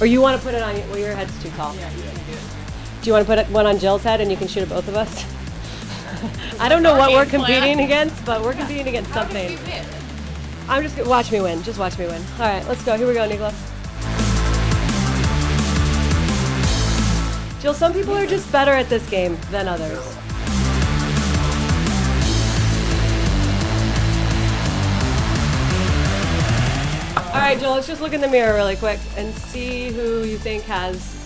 Or you want to put it on, well, your head's too tall. Yeah, you can do it. Do you want to put it- one on Jill's head and you can shoot at both of us? I don't know what we're competing against, but we're competing against How something. win? I'm just gonna watch me win. Just watch me win. All right, let's go. Here we go, Nikola. Jill, some people are just better at this game than others. All right, Jill, let's just look in the mirror really quick and see who you think has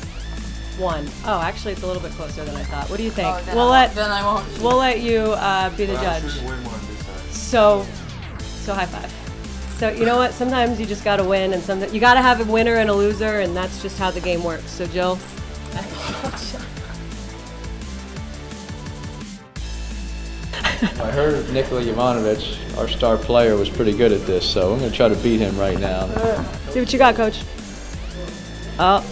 won. Oh, actually, it's a little bit closer than I thought. What do you think? Oh, then we'll I let Then I won't. we'll let you uh, be the judge. So, so high five. So you know what? Sometimes you just gotta win, and some you gotta have a winner and a loser, and that's just how the game works. So Jill, I heard Nikola Jovanovic, our star player, was pretty good at this, so I'm going to try to beat him right now. see what you got, Coach. Oh.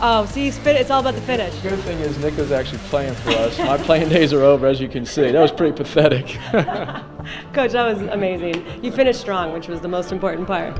Oh, see, spin. It's all about the finish. The good thing is Nikola's actually playing for us. My playing days are over, as you can see. That was pretty pathetic. Coach, that was amazing. You finished strong, which was the most important part.